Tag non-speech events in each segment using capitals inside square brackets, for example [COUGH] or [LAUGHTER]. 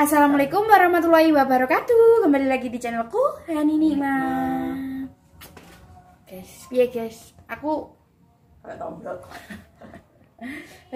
Assalamualaikum warahmatullahi wabarakatuh. Kembali lagi di channelku Hani Nikma. Guys, iya guys. Aku [LAUGHS]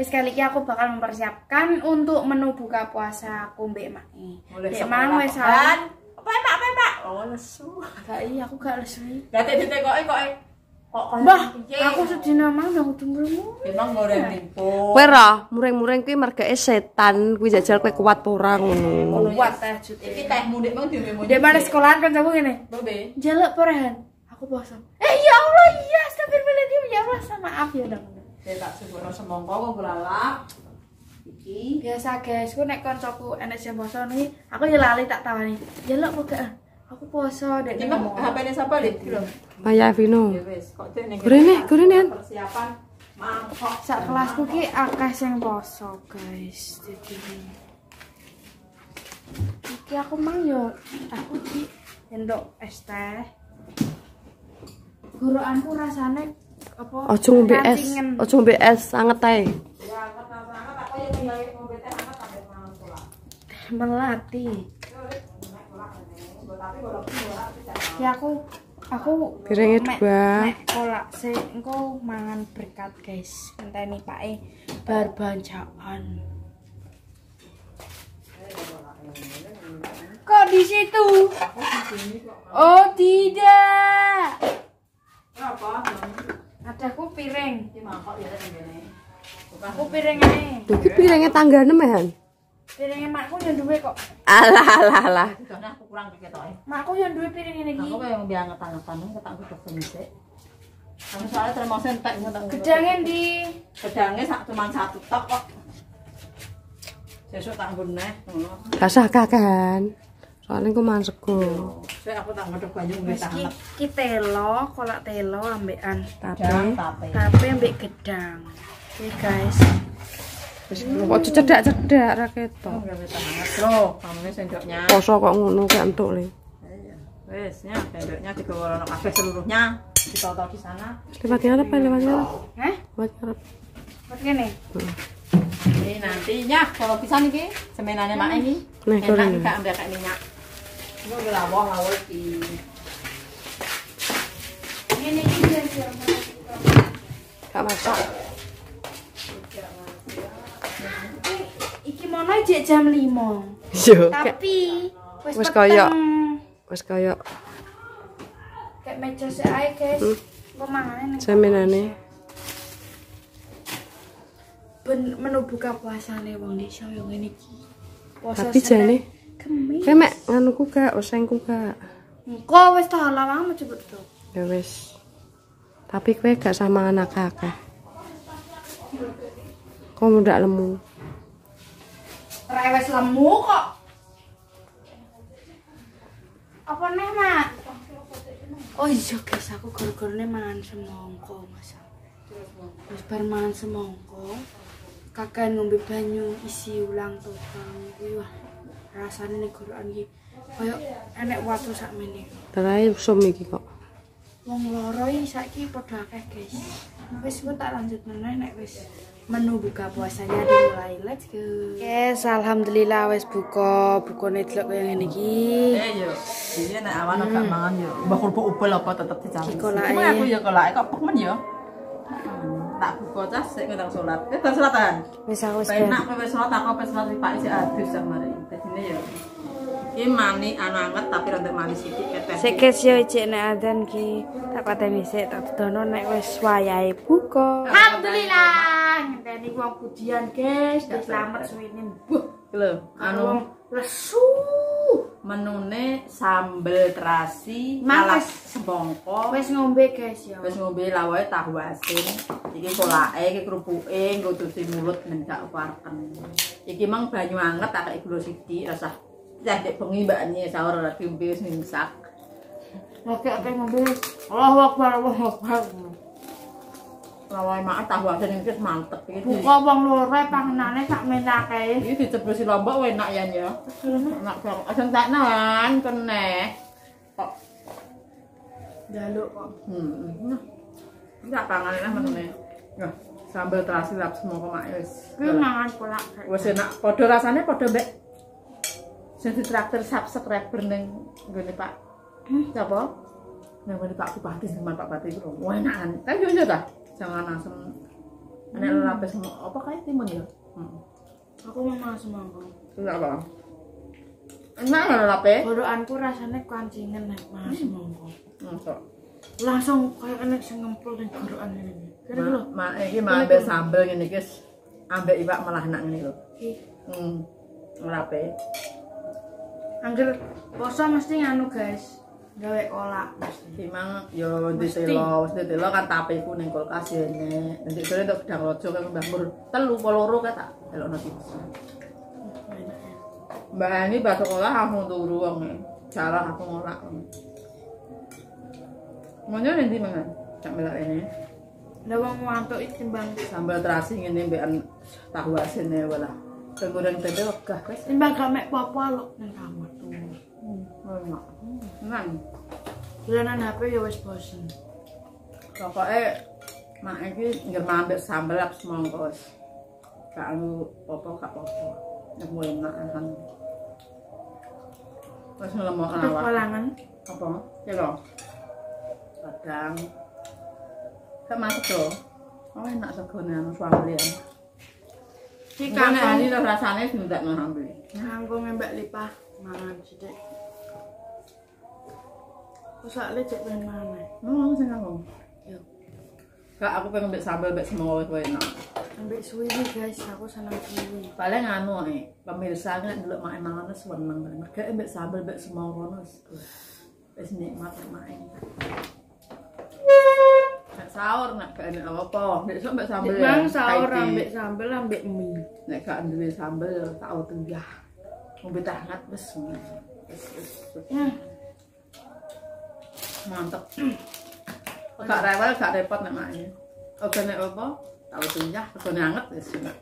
Wes kali ini aku bakal mempersiapkan untuk menu buka puasa aku mbek Mak. Mbek wes kan. Apa emak, apa emak? Oh, lesu. Gak iya aku gak lesu. Gak tadi. Kok kok Mbah, aku sedina mang ndang tunggumu. Memang goreng timpo. Kowe ra, mureng-mureng kuwi mergake setan, kuwi jajal kowe kuat apa ora ngono. Kuat teh jut. Iki teh mudik mang dhewe Dek mana sekolahan kan kamu ngene. Bobe. Jaluk perehan. Aku puasa. Eh ya Allah, iya astagfirullahaladzim. Ya Allah, sama maaf ya dong. Saya tak subuhno semongko kok gelalak. Iki biasa guys ku nek koncoku enek sing poso nih aku ya lali tak tawani jaluk kok aku poso dek Iki mang HP-ne sapa Dit? Lho. Maya Vino. Ya gorene, An. Persiapan mangkok sak kelasku ki akeh sing poso guys jadi iki aku mang yo aku ki endok es teh guruanku rasane apa Ojo ngombe es, ojo ngombe es anget ae. Ya, angkat aku yang tinggal ngombe teh angkat sampe mangan ya aku aku Piringnya dua. mek kolak sih engko mangan berkat guys. Ngenteni pake bar bancaan kok di situ? Oh tidak. Apa? ada aku piring. Ya aku piring ini. Piringe tanggane mehan. Piringnya makku yang duwe kok Alah alah alah. Karena aku kurang diketoke. makku yang duwe piring ini Aku yang biang ngetan-ngetan, ketak kudu semisik. Kamu soalnya terima sentek ngetan. gedangnya di Gedangnya sak cuma satu tok kok. Sesuk tak nggon neh, ngono. Gak usah kakan. Soalnya aku mangan sego. Saya aku tak ngedok banyu nggih tak ki, telo kolak telo ambekan Tapi tape. tapi ambek gedang Oke guys ojo cedak-cedak ra Oh, ketok. Poso kok ngono kayak entuk le. Iya. Wes, nya sendoknya digawa kabeh seluruhnya. Ditoto di sana. Lewat ngarep lewat ngarep. Hah? Lewat ngarep. Buat gini? Ini nantinya kalau bisa nih semenannya mak ini. Nih, Enak kak ambil kayak minyak. Ini udah lawang lawang di. Ini ini Gak masak. Mono jek jam 5. Yo, kayak Tapi wis kaya- wis kaya kayak meja sik ae guys. Hmm. Kok mangane semenane. ben menu buka puasane wong desa yo ngene iki. Puasa Tapi jane Kemis. kowe mek nganuku gak, osengku gak. Engko wis tak lawang cepet tuh. Ya wis. Tapi kowe gak sama anak akeh. Kok ndak lemu. Rewes lemu kok. Apa nih, Mak? Oh iya guys, aku gara-garane mangan semongko, Mas. Wis bar mangan semongko, kakek ngombe banyu isi ulang tokang kuwi wah. Rasane nek gorokan iki koyo enek watu sakmene. Terai usum iki kok. Wong loro iki saiki padha akeh, guys. Wis tak lanjut meneh nek wis menu buka puasanya dimulai. Let's go. Guys, alhamdulillah wis buka. Bukane delok koyo ngene iki. Eh yo, iya nek awan gak mangan yo. Mbah kerupuk ubel apa tetep dicampur. Iki. Cuma aku yo kolake kok pemen yo. Hmm, Tak buka cas sik ngendang salat. Eh, tak salatan. Wis aku wis. Penak wis salat aku wis salat Pak isi adus samare. Dadine yo. Iki mani anu anget tapi rada manis sithik ketes. Sik guys yo ijek nek adzan ki tak pateni sik tak dono nek wis wayahe buka. Alhamdulillah. Ngenteni wong pujian guys, wis selamat suwene. Buh, Lho, anu lesu. menune sambel terasi, Mang, alas wis- semongko. Wis ngombe guys yo. Wis ngombe lawae tahu asin. Iki kolake, iki kerupuke, nggo tusi mulut men gak uparken. Iki mang banyu anget tak kei gula sithik rasa. Ya dek bengi mbakne sahur diombe wis ngimsak. Oke oke ngombe. Allahu Akbar, Allahu Akbar. Lawae mak tahu asin iki wis mantep iki. Buka wong loro pangenane sak menake. Iki diceblosi lombok enak ya ya. Enak banget. Asal tak nan kene. Kok Jaluk kok. hmm. Nah. Enggak panganan lah menene. Nah, sambal terasi lap semua kok mak wis. Kuwi mangan kolak. Wis enak. Padha rasane padha mbek sing ditraktir subscriber ning nggone Pak Siapa? Nang nggone Pak Bupati sama Pak Bupati itu wah enakan. Kan yo yo ta. Jangan. Nek hmm. lapis sama apa kayak timun ya? Heeh. Aku mau malah semangkong. Enggak apa. Enak lah lapis. Bodoanku rasanya kancingan nek malah Hmm. Masuk. Langsung kayak enek sing ngempul ning gorokan ini. Kira lho. iki ma ambek sambel ngene iki ambek iwak malah enak ngene lho. Iki Hmm. Lapis. Angger poso mesti nganu guys. Gawe kolak mesti. Timang yo ditelo, wis ditelo kan tapeku ning kulkas yene. Nanti sore tok gedang lojo kan Mbah Mur. Telu apa loro ka tak delokno TV. Enak ya. Mbak Ani batuk olah langsung turu wong e. Jalan aku ngolak. Monya nanti mangan. Cak melak ini. Lah wong ngantuk iki timbang Sambal terasi ngene mbekan tahu asine Saya goreng tempe wegah wis. Mbak gak mek popo lok ning kamar tuh. Hmm. Enak. Enak. Jalanan HP ya wis bosen. Pokoke mak iki ngger mampir sambel lak semongko wis. Gak anu popo gak popo. Nek mulai enak kan. Wis ngelemok ana wae. Kolangan. Apa? Ya lo. Padang. Kemas to. Oh enak segone anu sambel ya. Iki kan ini kangkung rasanya tidak ngambil kangkung mbak lipah mangan sithik. Sak lecek pengen mangan. mau sing kamu Yo. gak aku pengen mbek sambal mbek semua wis enak Ambek suwi nih guys, aku seneng suwi. paling anu eh pemirsa nek delok mak mangan wis seneng mereka mbek sambal mbek semua kono wis wis nikmat mak Nek sahur nek gak enak apa-apa, besok mbek sambel. Bang sahur ambek sambel ambek mie. nek gak duwe sambel ya tak au tengah ngombe hangat wis. Hmm. mantep [CLEARS THROAT] gak rewel gak repot nek maknya oke nek apa tak au tengah regane anget wis enak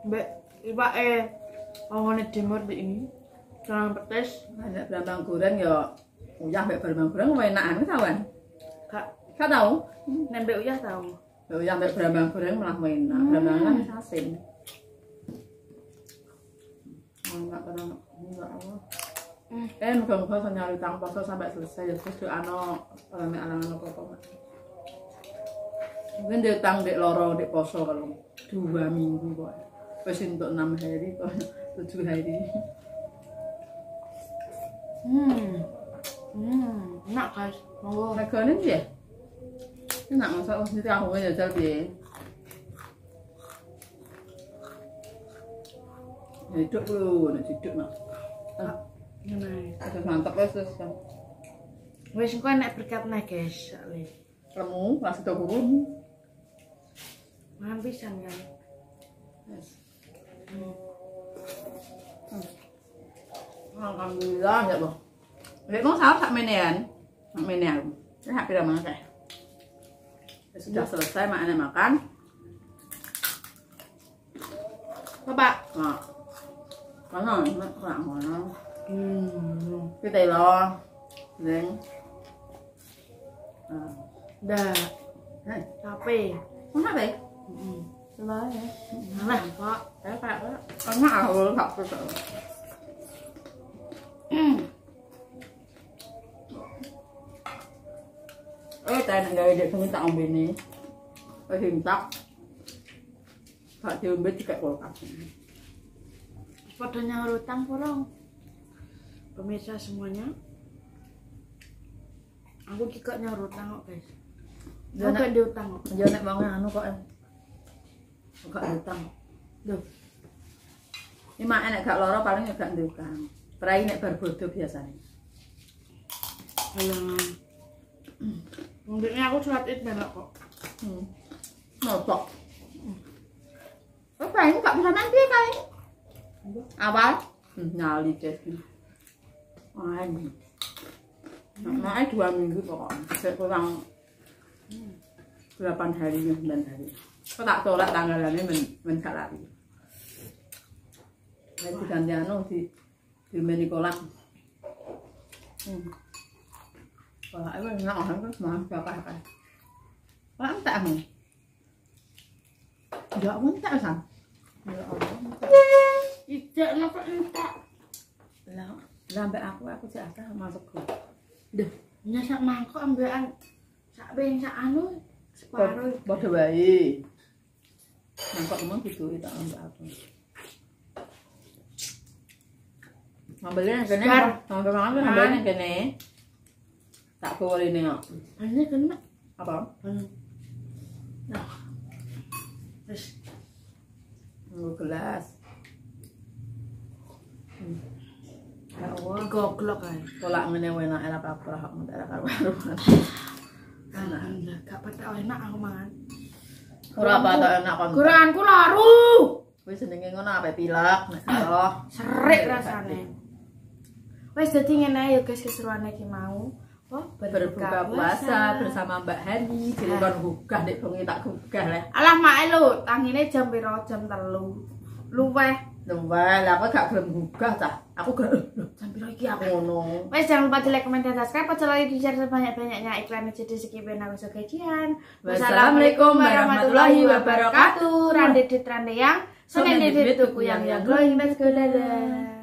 Mbak iwake ongone dimur di ini. Jangan pedes, nek brambang goreng ya uyah mek brambang goreng enakan kawan gak gak tau nembek uyah tau. ya uyah mek brambang goreng malah enak brambang kan asin Enggak pernah enggak apa. Hmm. Eh, saya nyari tang poso sampai selesai ya terus doa ano orang anak anak apa. Mungkin dia tang dek loro dek poso kalau dua minggu kok. Wes untuk enam hari kok [LAUGHS] tujuh hari. Hmm. Hmm, enak guys. Monggo. Regane piye? Enak masak wis aku njajal piye? Hidup lu, nek hidup nak. Ah, Ngene. Ada mantap wis wis. Wis engko enek berkat guys. Lemu, pisan kan. Wis. Hmm. Alhamdulillah ya, Bang. Lek mau sahur sak menean. Sak menean. Ini hak pira makan teh. Sudah selesai mak anak makan. Bapak. Nah. Mana mak kurang mana. Hmm. Kita lo. Neng. Ah. Dah, Hei, tapi mana be? heeh. Selesai ya. Alah, Pak. Eh, Pak, Pak. Karena awal tak suka. Hmm. Eh, tadi nak gawe dek tak ambil ni. Eh, hintak. Tak diambil tiga kulkas. Padha nyaur utang porong. Pemirsa semuanya. Aku juga nyaur utang kok, guys. Nak. kan diutang kok. Jangan bangun anu kok. eh. Gak utang. Duh, Ini mak enak gak loro paling ya gak utang. Perai nek bar bodoh biasanya. halangan. Mungkin aku sholat id kok. Hmm. Notok. Apa ini gak bisa nanti? Awal? Hmm, nyali deh. Ini. Makanya dua minggu pokoknya. Saya kurang delapan hari, sembilan hari. Kok tak tolak tanggalannya men, men gak lari. Saya diganti anu di di meni. Hmm. Orang berapa apa. Ya. Ya Allah. nopo entek. Lah, lambe aku aku masuk mangkok ambekan sak ben sak anu separuh. Padha wae. Mangkok emang gitu tak ambek aku. Ngambilnya kene, ngambilnya kene. Tak boleh ini kok. Ini kena. Apa? Nah. Terus Nunggu gelas. Hmm. Ya Allah, goglok ae. tolak ngene enak enak apa ora kok ndak karuan. Alhamdulillah, gak patek enak aku mangan. Ora apa tak enak kon. Kuranganku laru. Wis ngono ape pilek nek salah. Serik rasane. Wes dadi ngene ya guys keseruane iki mau. Oh, berbuka puasa bersama Mbak Hani. Jadi kon gugah nek bengi tak gugah le. Alah mak lho, tangine jam piro? Jam 3. Luweh. Luwih, lah aku gak gelem gugah ta. Aku gak Jam piro iki aku? ngono. Wes jangan lupa di like, komen, dan subscribe. Aja lagi di share sebanyak-banyaknya iklan jadi sekian aku segajian. Wassalamualaikum warahmatullahi wabarakatuh. Rande dit rande yang, Senin dit tuku yang yang glowing. Let's go dadah.